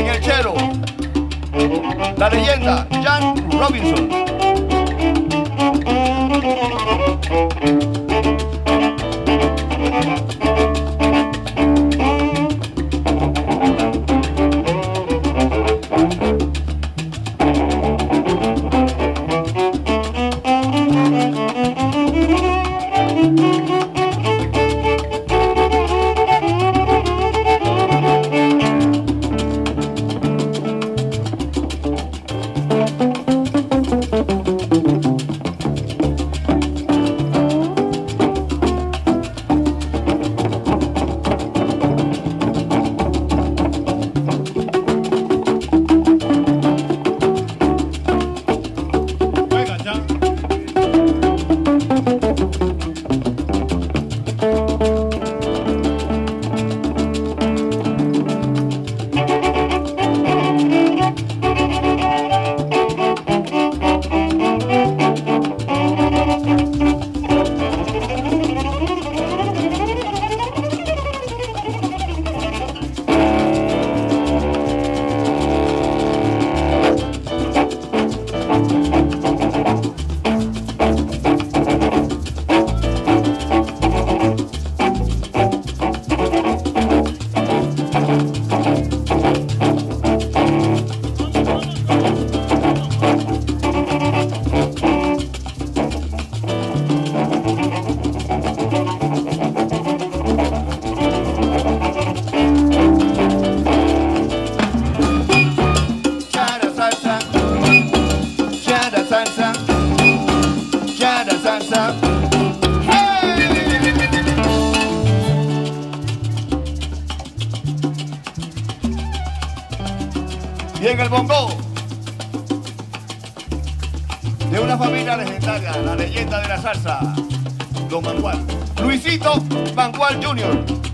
en el chelo, la leyenda Jan Robinson. bongo de una familia legendaria, la leyenda de la salsa, Don Mancual. Luisito Mancual Jr.